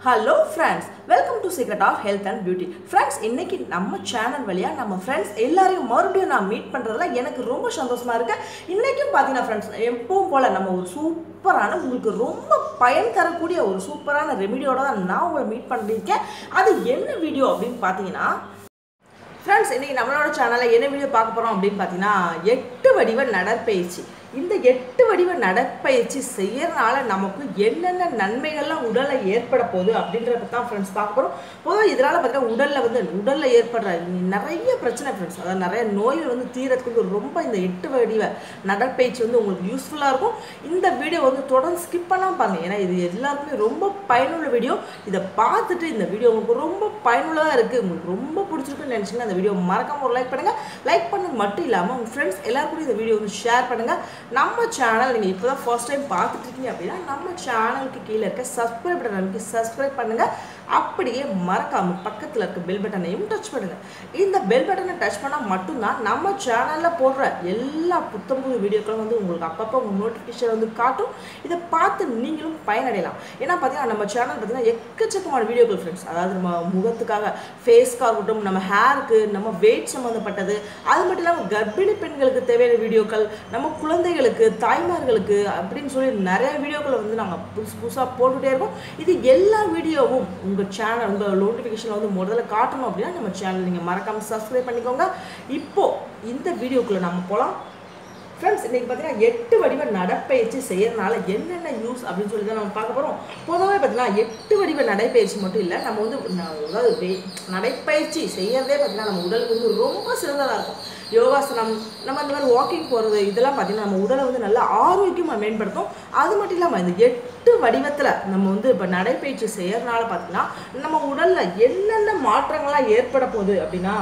Hello friends welcome to secret of health and beauty friends இன்னைக்கு நம்ம channel வழியாக நம்ம ஃப்ரெண்ட்ஸ் எல்லாரையும் மறுபடியும் நான் மீட் பண்ணுறதுல எனக்கு ரொம்ப சந்தோஷமாக இருக்கு. இன்றைக்கும் பார்த்தீங்கன்னா ஃப்ரெண்ட்ஸ் எப்பவும் போல் நம்ம ஒரு சூப்பரான உங்களுக்கு ரொம்ப பயன் தரக்கூடிய ஒரு சூப்பரான ரெமிடியோட தான் நான் உங்களை மீட் பண்ணியிருக்கேன் அது என்ன வீடியோ அப்படின்னு பார்த்தீங்கன்னா ஃப்ரெண்ட்ஸ் இன்றைக்கி நம்மளோட சேனலில் என்ன வீடியோ பார்க்க போகிறோம் அப்படின்னு பார்த்தீங்கன்னா எட்டு வடிவ நடற்பயிற்சி. இந்த எட்டு வடிவ நடப்பயிற்சி செய்யறதுனால நமக்கு என்னென்ன நன்மைகள்லாம் உடலில் ஏற்பட போகுது அப்படின்றத தான் ஃப்ரெண்ட்ஸ் பார்க்க போகிறோம் பொதுவாக இதனால் பார்த்தீங்கன்னா உடலில் வந்து உடலில் ஏற்படுற நிறைய பிரச்சனை ஃப்ரெண்ட்ஸ் அதாவது நிறைய நோய்கள் வந்து தீரத்துக்கு ரொம்ப இந்த எட்டு வடிவ நடப்பயிற்சி வந்து உங்களுக்கு யூஸ்ஃபுல்லாக இருக்கும். இந்த வீடியோ வந்து தொடர்ந்து ஸ்கிப் பண்ணாமல் பாருங்க. ஏன்னா இது எல்லாருக்குமே ரொம்ப பயனுள்ள வீடியோ இதை பார்த்துட்டு இந்த வீடியோ உங்களுக்கு ரொம்ப பயனுள்ளதாக இருக்குது உங்களுக்கு ரொம்ப பிடிச்சிருக்குன்னு நினச்சிங்கன்னா அந்த வீடியோ மறக்காமல் ஒரு லைக் பண்ணுங்கள் லைக் பண்ணது மட்டும் இல்லாமல் உங்கள் ஃப்ரெண்ட்ஸ் எல்லாருக்கும் இந்த வீடியோ வந்து ஷேர் பண்ணுங்கள் நம்ம சேனல் நீங்கள் இப்போ தான் ஃபர்ஸ்ட் டைம் பார்த்துட்டு இருக்கீங்க அப்படின்னா நம்ம சேனலுக்கு கீழே இருக்க சப்ஸ்கிரைப் பட்டன் நமக்கு சப்ஸ்கிரைப் பண்ணுங்கள் அப்படியே மறக்காமல் பக்கத்தில் இருக்க பெல் பட்டனையும் டச் பண்ணுங்கள் இந்த பெல் பட்டனை டச் பண்ணால் மட்டும்தான் நம்ம சேனலில் போடுற எல்லா புத்தம் புது வீடியோக்களும் வந்து உங்களுக்கு அப்பப்போ உங்கள் நோட்டிஃபிகேஷன் வந்து காட்டும். இதை பார்த்து நீங்களும் பயனடையலாம். ஏன்னா பார்த்தீங்கன்னா நம்ம சேனல் பார்த்தீங்கன்னா எக்கச்சக்கமான வீடியோக்கள் ஃப்ரெண்ட்ஸ் அதாவது நம்ம முகத்துக்காக ஃபேஸ்க்காக இருக்கட்டும் நம்ம ஹேருக்கு நம்ம வெயிட் சம்மந்தப்பட்டது அது மட்டும் இல்லாமல் கர்ப்பிணி பெண்களுக்கு தேவையான வீடியோக்கள் நம்ம குழந்தைகளுக்கு தாய்மார்களுக்கு அப்படின்னு சொல்லி நிறைய வீடியோக்களை வந்து நாங்கள் புதுசு புதுசாக போட்டுகிட்டே இருக்கோம். இது எல்லா வீடியோவும் உங்கள் சேனல் உங்கள் நோட்டிஃபிகேஷனில் வந்து முதல்ல காட்டணும் அப்படின்னா நம்ம சேனல் நீங்கள் மறக்காமல் சப்ஸ்கிரைப் பண்ணிக்கோங்க. இப்போது இந்த வீடியோக்குள்ளே நம்ம போகலாம் ஃப்ரெண்ட்ஸ் இன்றைக்கி பார்த்தீங்கன்னா எட்டு வடிவ நடைப்பயிற்சி செய்கிறனால என்னென்ன யூஸ் அப்படின்னு சொல்லி தான் நம்ம பார்க்க போகிறோம் பொதுவாக பார்த்தீங்கன்னா எட்டு வடிவ நடைப்பயிற்சி மட்டும் இல்லை நம்ம வந்து அதாவது நடைப்பயிற்சி செய்கிறதே பார்த்தீங்கன்னா நம்ம உடலுக்கு வந்து ரொம்ப சிறந்ததாக இருக்கும். யோகாசனம் நம்ம இந்த மாதிரி வாக்கிங் போகிறது இதெல்லாம் பார்த்தீங்கன்னா நம்ம உடலை வந்து நல்லா ஆரோக்கியமாக மேம்படுத்தும். அது மட்டும் இல்லாமல் இந்த எட்டு வடிவத்தில் நம்ம வந்து இப்போ நடைப்பயிற்சி செய்கிறதுனால பார்த்தீங்கன்னா நம்ம உடலில் என்னென்ன மாற்றங்கள்லாம் ஏற்பட போகுது அப்படின்னா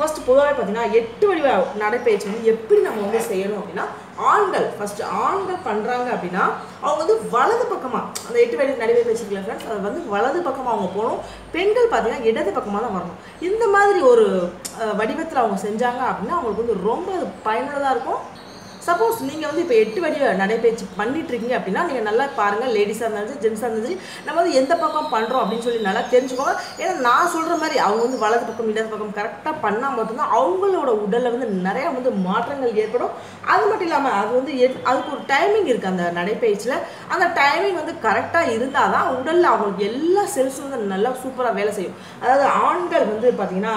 ஃபர்ஸ்ட் பொதுவாக பார்த்தீங்கன்னா எட்டு வடிவ நடைப்பயிற்சி வந்து எப்படி நம்ம வந்து செய்யணும் அப்படின்னா ஆண்கள் ஃபர்ஸ்ட் ஆண்கள் பண்ணுறாங்க அப்படின்னா அவங்க வந்து வலது பக்கமாக அந்த எட்டு வழி நடைப்பயிற்சி ஃப்ரெண்ட்ஸ் அது வந்து வலது பக்கமாக அவங்க போகணும். பெண்கள் பார்த்தீங்கன்னா இடது பக்கமாக தான் வரணும். இந்த மாதிரி ஒரு வடிவத்தில் அவங்க செஞ்சாங்க அப்படின்னா அவங்களுக்கு வந்து ரொம்ப பயனுள்ளதாக இருக்கும். சப்போஸ் நீங்கள் வந்து இப்போ எட்டு வடி நடைபயிற்சி பண்ணிட்டு இருக்கீங்க அப்படின்னா நீங்கள் நல்லா பாருங்கள் லேடிஸாக இருந்தாலும் சரி ஜென்ஸாக இருந்தாலும் சரி நம்ம வந்து எந்த பக்கம் பண்ணுறோம் அப்படின்னு சொல்லி நல்லா தெரிஞ்சுக்கோங்க. ஏன்னா நான் சொல்கிற மாதிரி அவங்க வந்து வலது பக்கம் இடது பக்கம் கரெக்டாக பண்ணால் மட்டும்தான் அவங்களோட உடலில் வந்து நிறையா வந்து மாற்றங்கள் ஏற்படும். அது மட்டும் இல்லாமல் அது வந்து எத்- அதுக்கு ஒரு டைமிங் இருக்குது அந்த நடைப்பயிற்சியில் அந்த டைமிங் வந்து கரெக்டாக இருந்தால் தான் உடலில் அவங்களுக்கு எல்லா செல்ஸும் வந்து நல்லா சூப்பராக வேலை செய்யும். அதாவது ஆண்கள் வந்து பார்த்திங்கன்னா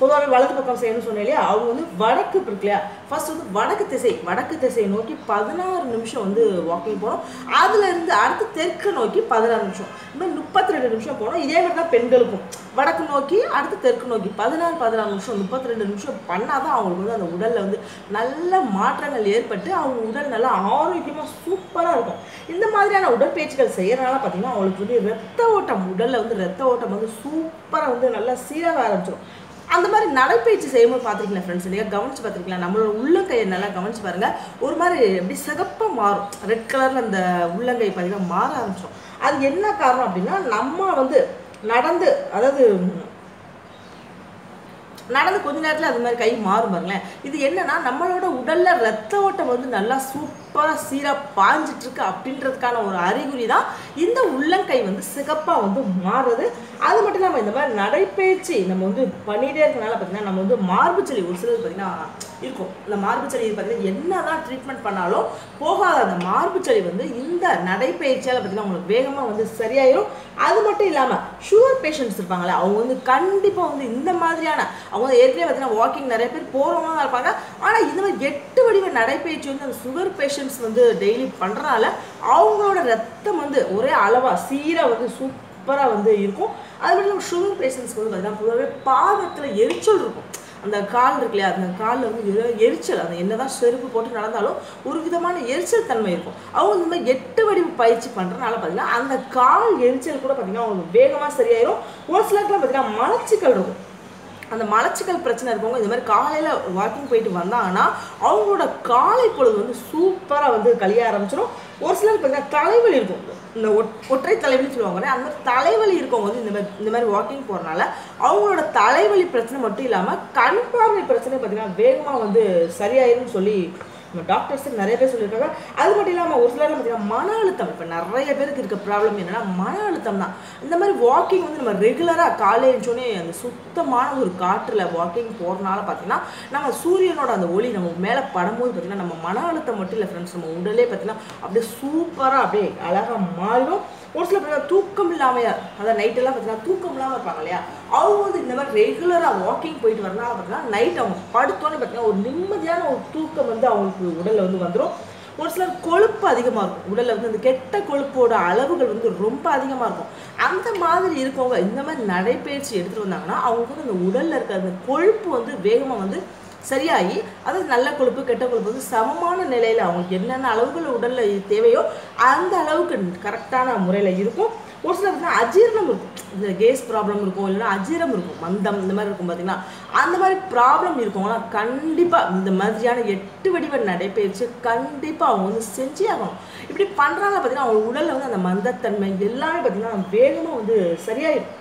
பொதுவாகவே வலது பக்கம் செய்யணும்னு சொன்னேன் இல்லையா? அவங்க வந்து வடக்கு இருக்கு இல்லையா? ஃபர்ஸ்ட் வந்து வடக்கு திசை வடக்கு திசையை நோக்கி பதினாறு நிமிஷம் வந்து வாக்கிங் போனோம் அதுல இருந்து அடுத்து தெற்கு நோக்கி பதினாறு நிமிஷம். இன்னும் மாதிரி முப்பத்தி ரெண்டு நிமிஷம் போனோம் இதே மாதிரி தான் பெண்களுக்கும். வடக்கு நோக்கி அடுத்து தெற்கு நோக்கி பதினாறு பதினாறு நிமிஷம் முப்பத்தி ரெண்டு நிமிஷம் பண்ணாதான் அவங்களுக்கு வந்து அந்த உடல்ல வந்து நல்ல மாற்றங்கள் ஏற்பட்டு அவங்க உடல் நல்லா ஆரோக்கியமாக சூப்பராக இருக்கும். இந்த மாதிரியான உடற்பயிற்சிகள் செய்யறதுனால பார்த்தீங்கன்னா அவங்களுக்கு வந்து ரத்த ஓட்டம் உடல்ல வந்து ரத்த ஓட்டம் வந்து சூப்பராக வந்து நல்லா சீராக ஆரம்பிச்சிடும் அந்த மாதிரி நடைப்பயிற்சி செய்யும்போது பார்த்துருக்கீங்களா ஃப்ரெண்ட்ஸ் இல்லையா? கவனிச்சு பார்த்துருக்கலாம் நம்மளோட உள்ளங்கையை நல்லா கவனிச்சு பாருங்கள் ஒரு மாதிரி எப்படி சிகப்பாக மாறும். ரெட் கலரில் அந்த உள்ளங்கை பார்த்திங்கன்னா மாற ஆரம்பிச்சிடும் அது என்ன காரணம் அப்படின்னா நம்ம வந்து நடந்து அதாவது நடந்து கொஞ்ச நேரத்தில் அது மாதிரி கை மாறும் பாருங்களேன். இது என்னன்னா நம்மளோட உடல்ல ரத்த ஓட்டம் வந்து நல்லா சூப்பராக சீராக பாஞ்சிட்டு இருக்கு அப்படின்றதுக்கான ஒரு அறிகுறி தான் இந்த உள்ளங்கை வந்து சிகப்பாக வந்து மாறுறது அது மட்டும் இல்லாமல் இந்த மாதிரி நடைப்பயிற்சி நம்ம வந்து பண்ணிகிட்டே இருக்கனால பார்த்தீங்கன்னா நம்ம வந்து மார்புச்சலி ஒரு சிலர் பார்த்தீங்கன்னா இருக்கும். இந்த மார்புச்சலி பார்த்தீங்கன்னா என்ன தான் ட்ரீட்மெண்ட் பண்ணாலும் போகாத அந்த மார்பு சளி வந்து இந்த நடைப்பயிற்சியால் பார்த்தீங்கன்னா உங்களுக்கு வேகமாக வந்து சரியாயிரும். அது மட்டும் இல்லாமல் ஷுகர் பேஷண்ட்ஸ் இருப்பாங்களே அவங்க வந்து கண்டிப்பாக வந்து இந்த மாதிரியான அவங்க வந்து ஏற்கனவே பார்த்தீங்கன்னா வாக்கிங் நிறைய பேர் போகிறவங்க தான் இருப்பாங்க. ஆனால் இந்த மாதிரி எட்டு வடிவ நடைப்பயிற்சி வந்து அந்த சுகர் பேஷண்ட்ஸ் வந்து டெய்லி பண்ணுறனால அவங்களோட ரத்தம் வந்து ஒரே அளவாக சீராக வந்து சூப்பராக வந்து இருக்கும். அது மட்டும் இல்லாமல் சுகர் பேஷண்ட்ஸ்க்கு வந்து பார்த்தீங்கன்னா பொதுவாகவே பாதத்தில் எரிச்சல் இருக்கும். அந்த கால் இருக்கு இல்லையா அந்த காலில் வந்து எரிச்சல். அந்த என்னதான் செருப்பு போட்டு நடந்தாலும் ஒரு விதமான எரிச்சல் தன்மை இருக்கும். அவங்க இந்த மாதிரி எட்டு வடிவு பயிற்சி பண்ணுறதுனால பார்த்தீங்கன்னா அந்த கால் எரிச்சல் கூட பார்த்தீங்கன்னா அவங்களுக்கு வேகமாக சரியாயிரும். ஒரு சிலருக்குலாம் பார்த்தீங்கன்னா மலச்சிக்கல் இருக்கும். அந்த மலச்சிக்கல் பிரச்சனை இருக்கவங்க இந்த மாதிரி காலையில் வாக்கிங் போயிட்டு வந்தாங்கன்னா அவங்களோட காலை பொழுது வந்து சூப்பராக வந்து கழிய ஆரம்பிச்சிடும் ஒரு சிலர் பார்த்தீங்கன்னா தலைவலி இருக்கும். இந்த ஒட்- ஒற்றை தலைவலி சொல்லுவாங்க அந்த மாதிரி தலைவலி இருக்கவங்க வந்து இந்த மாதிரி இந்த மாதிரி வாக்கிங் போகிறனால அவங்களோட தலைவலி பிரச்சனை மட்டும் இல்லாமல் கண் பார்வை பிரச்சனை பார்த்தீங்கன்னா வேகமாக வந்து சரியாயிருன்னு சொல்லி நம்ம டாக்டர்ஸுக்கு நிறைய பேர் சொல்லியிருக்காங்க. அது மட்டும் இல்லாமல் ஒரு சிலர் பார்த்தீங்கன்னா மன அழுத்தம். இப்போ நிறைய பேருக்கு இருக்க ப்ராப்ளம் என்னென்னா மன அழுத்தம் தான். இந்த மாதிரி வாக்கிங் வந்து நம்ம ரெகுலராக காலேஜோடனே அந்த சுத்தமான ஒரு காற்றில் வாக்கிங் போகிறனால பார்த்தீங்கன்னா நம்ம சூரியனோட அந்த ஒளி நம்ம மேலே படும்போது பார்த்தீங்கன்னா நம்ம மன அழுத்தம் மட்டும் இல்லை ஃப்ரெண்ட்ஸ் நம்ம உடலே பார்த்தீங்கன்னா அப்படியே சூப்பராக அப்படியே அழகாக மாறிடும். ஒரு சில பேர் தூக்கம் இல்லாமல் அதாவது நைட்டெல்லாம் பார்த்தீங்கன்னா தூக்கம் இல்லாமல் இருப்பாங்க இல்லையா? அவங்க வந்து இந்த மாதிரி ரெகுலராக வாக்கிங் போயிட்டு வரனால பார்த்தீங்கன்னா நைட் அவங்க படுத்தோன்னே பார்த்தீங்கன்னா ஒரு நிம்மதியான ஒரு தூக்கம் வந்து அவங்களுக்கு உடலில் வந்து வந்துடும் ஒரு சிலர் கொழுப்பு அதிகமாக இருக்கும். உடலில் வந்து அந்த கெட்ட கொழுப்போட அளவுகள் வந்து ரொம்ப அதிகமாக இருக்கும். அந்த மாதிரி இருக்கவங்க இந்த மாதிரி நடைப்பயிற்சி எடுத்துகிட்டு வந்தாங்கன்னா அவங்களுக்கு வந்து அந்த உடலில் இருக்கிற அந்த கொழுப்பு வந்து வேகமாக வந்து சரியாகி அதாவது நல்ல கொழுப்பு கெட்ட கொழுப்பு வந்து சமமான நிலையில் அவங்களுக்கு என்னென்ன அளவுகள் உடலில் தேவையோ அந்த அளவுக்கு கரெக்டான முறையில் இருக்கும். ஒரு சில பார்த்தீங்கன்னா அஜீரணம் இருக்கும். இந்த கேஸ் ப்ராப்ளம் இருக்கும் இல்லைன்னா அஜீரம் இருக்கும் மந்தம் இந்த மாதிரி இருக்கும் பார்த்தீங்கன்னா அந்த மாதிரி ப்ராப்ளம் இருக்கவங்களாம் கண்டிப்பாக இந்த மாதிரியான எட்டு வடிவ நடைபயிற்சி கண்டிப்பாக அவங்க வந்து செஞ்சே ஆகணும். இப்படி பண்ணுறாங்க பார்த்தீங்கன்னா அவங்க உடலில் வந்து அந்த மந்தத்தன்மை எல்லாமே பார்த்தீங்கன்னா வேகமாக வந்து சரியாயிடும்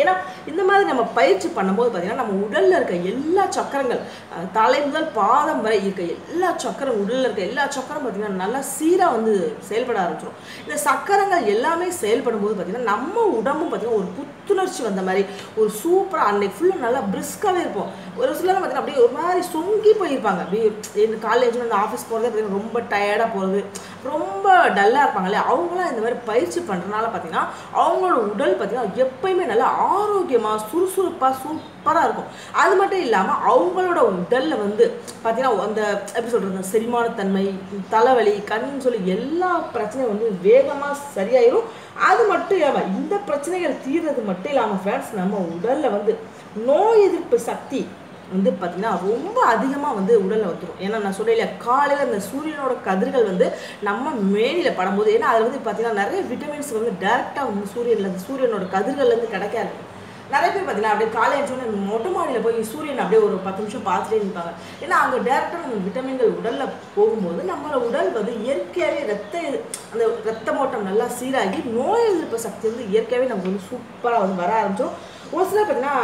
ஏன்னா இந்த மாதிரி நம்ம பயிற்சி பண்ணும்போது பார்த்தீங்கன்னா நம்ம உடலில் இருக்க எல்லா சக்கரங்கள் தலை முதல் பாதம் வரை இருக்க எல்லா சக்கரம் உடலில் இருக்க எல்லா சக்கரம் பார்த்தீங்கன்னா நல்லா சீராக வந்து செயல்பட ஆரம்பிச்சிடும் இந்த சக்கரங்கள் எல்லாமே செயல்படும் போது பார்த்தீங்கன்னா நம்ம உடம்பும் பார்த்தீங்கன்னா ஒரு புத்துணர்ச்சி வந்த மாதிரி ஒரு சூப்பராக அன்னைக்கு ஃபுல்லாக நல்லா பிரிஸ்காகவே இருப்போம். ஒரு சிலர் பார்த்தீங்கன்னா அப்படியே ஒரு மாதிரி சொங்கி போயிருப்பாங்க. அப்படியே காலேஜில் வந்து ஆஃபீஸ் போகிறது பார்த்தீங்கன்னா ரொம்ப டயர்டாக போகிறது ரொம்ப டல்லாக இருப்பாங்களே அவங்களாம் இந்த மாதிரி பயிற்சி பண்ணுறதுனால பார்த்தீங்கன்னா அவங்களோட உடல் பார்த்தீங்கன்னா எப்பயுமே நல்லா ஆரோக்கியமாக சுறுசுறுப்பாக சூப்பராக இருக்கும். அது மட்டும் இல்லாமல் அவங்களோட உடலில் வந்து பார்த்தீங்கன்னா அந்த எப்படி சொல்கிறது செரிமானத்தன்மை தலைவலி கண் சொல்லி எல்லா பிரச்சனையும் வந்து வேகமாக சரியாயிடும் அது மட்டும் இல்லாமல் இந்த பிரச்சனைகள் தீர்றது மட்டும் இல்லாமல் ஃப்ரெண்ட்ஸ் நம்ம உடலில் வந்து நோய் எதிர்ப்பு சக்தி வந்து பார்த்திங்கன்னா ரொம்ப அதிகமாக வந்து உடலில் வந்துடும் ஏன்னா நான் சொல்லல காலையில் அந்த சூரியனோட கதிர்கள் வந்து நம்ம மேனியில் படும்போது ஏன்னா அதில் வந்து பார்த்திங்கன்னா நிறைய விட்டமின்ஸ் வந்து டேரெக்டாக வந்து சூரியனில் அந்த சூரியனோட கதிர்கள்லேருந்து கிடைக்காது நிறைய பேர் பார்த்தீங்கன்னா அப்படியே காலேஜ் வந்து மொட்டை மாடியில் போய் சூரியன் அப்படியே ஒரு பத்து நிமிஷம் பார்த்துட்டே இருப்பாங்க ஏன்னா அங்கே டேரெக்டாக நம்ம விட்டமின்கள் உடலில் போகும்போது நம்மளோட உடல் வந்து இயற்கையாகவே ரத்த அந்த ரத்த ஓட்டம் நல்லா சீராகி நோய் எதிர்ப்பு சக்தி வந்து இயற்கையாகவே நமக்கு வந்து சூப்பராக வந்து வர ஆரம்பித்தோம் ஒரு சில பார்த்தீங்கன்னா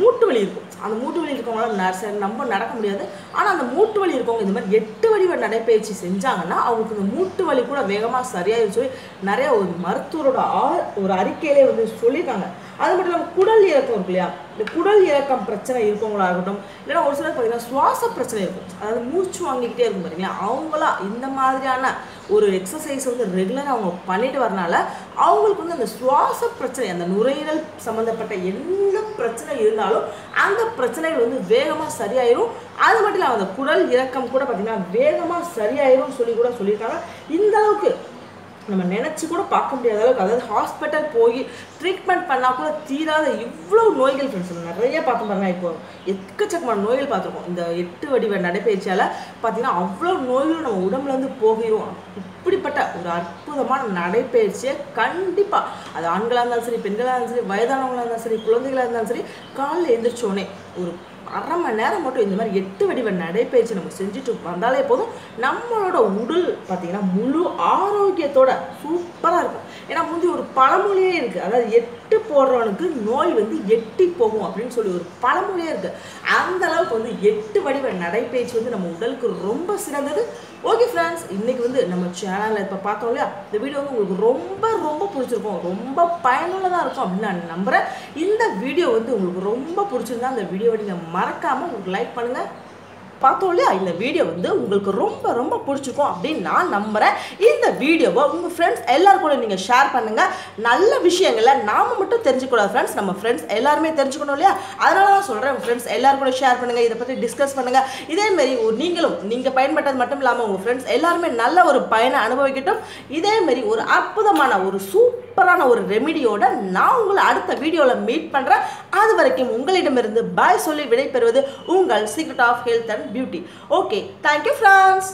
மூட்டு வலி இருக்கும். அந்த மூட்டு வலி இருக்கவங்களாம் நர்ஸ் நம்ம நடக்க முடியாது. ஆனால் அந்த மூட்டு வலி இருக்கவங்க இந்த மாதிரி எட்டு வடிவ நடைப்பயிற்சி செஞ்சாங்கன்னா அவங்களுக்கு இந்த மூட்டு வலி கூட வேகமாக சரியாயிரும் சொல்லி நிறைய ஒரு மருத்துவரோட ஆ ஒரு அறிக்கையிலே வந்து சொல்லியிருக்காங்க. அது மட்டும் இல்லாமல் குடல் இறக்கம் இருக்கு இல்லையா? இந்த குடல் இறக்கம் பிரச்சனை இருக்கவங்களா இருக்கட்டும் இல்லைன்னா ஒரு சிலர் பார்த்தீங்கன்னா சுவாச பிரச்சனை இருக்கும். அதாவது மூச்சு வாங்கிக்கிட்டே இருக்கும் பாருங்களா அவங்களாம் இந்த மாதிரியான ஒரு எக்ஸசைஸ் வந்து ரெகுலராக அவங்க பண்ணிட்டு வரனால அவங்களுக்கு வந்து அந்த சுவாச பிரச்சனை அந்த நுரையீரல் சம்மந்தப்பட்ட எந்த பிரச்சனை இருந்தாலும் அந்த பிரச்சனைகள் வந்து வேகமாக சரியாயிரும். அது மட்டும் இல்லாமல் அந்த குரல் இறக்கம் கூட பார்த்தீங்கன்னா வேகமாக சரியாயிரும் சொல்லி கூட சொல்லியிருக்காங்க. இந்த அளவுக்கு நம்ம நினச்சி கூட பார்க்க முடியாத அளவுக்கு அதாவது ஹாஸ்பிட்டல் போய் ட்ரீட்மெண்ட் பண்ணால் கூட தீராத இவ்வளோ நோய்கள் ஃப்ரெண்ட்ஸ் நிறைய பார்த்து பாருங்க இப்போ. எக்கச்சக்கமான நோய்கள் பார்த்துருக்கோம். இந்த எட்டு வடிவ நடைபயிற்சியால் பார்த்தீங்கன்னா அவ்வளோ நோய்களும் நம்ம உடம்புலேருந்து போகிறோம் இப்படிப்பட்ட ஒரு அற்புதமான நடைப்பயிற்சியை கண்டிப்பாக அது ஆண்களாக இருந்தாலும் சரி பெண்களாக இருந்தாலும் சரி வயதானவங்களாக இருந்தாலும் சரி குழந்தைகளாக இருந்தாலும் சரி காலையில் எழுந்திரிச்சோன்னே ஒரு அரை மணி நேரம் மட்டும் இந்த மாதிரி எட்டு வடிவ நடைப்பயிற்சி நம்ம செஞ்சுட்டு வந்தாலே போதும். நம்மளோட உடல் பார்த்தீங்கன்னா முழு ஆரோக்கியத்தோட சூப்பராக இருக்கும். ஏன்னா முந்தி ஒரு பழமொழியே இருக்குது அதாவது எட்டு போடுறவனுக்கு நோய் வந்து எட்டி போகும் அப்படின்னு சொல்லி ஒரு பழமொழியே இருக்குது அந்த அளவுக்கு வந்து எட்டு வடிவ நடைப்பயிற்சி வந்து நம்ம உடலுக்கு ரொம்ப சிறந்தது. ஓகே ஃப்ரெண்ட்ஸ் இன்னைக்கு வந்து நம்ம சேனலில் இப்போ பார்த்தோம் இல்லையா? இந்த வீடியோ வந்து உங்களுக்கு ரொம்ப ரொம்ப பிடிச்சிருக்கும். ரொம்ப பயனுள்ளதாக இருக்கும் அப்படின்னு நான் நம்புகிறேன் இந்த வீடியோ வந்து உங்களுக்கு ரொம்ப பிடிச்சிருந்தா அந்த வீடியோவை நீங்கள் மறக்காமல் உங்களுக்கு லைக் பண்ணுங்கள் பார்த்தோம் இல்லையா இந்த வீடியோ வந்து உங்களுக்கு ரொம்ப ரொம்ப பிடிச்சிருக்கும் அப்படின்னு நான் நம்புகிறேன் இந்த வீடியோவை உங்கள் ஃப்ரெண்ட்ஸ் எல்லாரும் கூட நீங்கள் ஷேர் பண்ணுங்கள் நல்ல விஷயங்களை நாம் மட்டும் தெரிஞ்சுக்கூடாது ஃப்ரெண்ட்ஸ் நம்ம ஃப்ரெண்ட்ஸ் எல்லாருமே தெரிஞ்சுக்கணும் இல்லையா? அதனால தான் சொல்கிறேன் உங்கள் ஃப்ரெண்ட்ஸ் எல்லாரும் கூட ஷேர் பண்ணுங்கள் இதை பற்றி டிஸ்கஸ் பண்ணுங்கள் இதேமாரி நீங்களும் நீங்கள் பயன்பட்டது மட்டும் இல்லாமல் உங்கள் ஃப்ரெண்ட்ஸ் எல்லாருமே நல்ல ஒரு பயனை அனுபவிக்கட்டும். இதேமாரி ஒரு அற்புதமான ஒரு சூப்பரான ஒரு ரெமிடியோட நான் உங்களை அடுத்த வீடியோவில் மீட் பண்ணுறேன் அது வரைக்கும் உங்களிடமிருந்து பாய் சொல்லி விடைபெறுவது உங்கள் secret of health and beauty okay thank you friends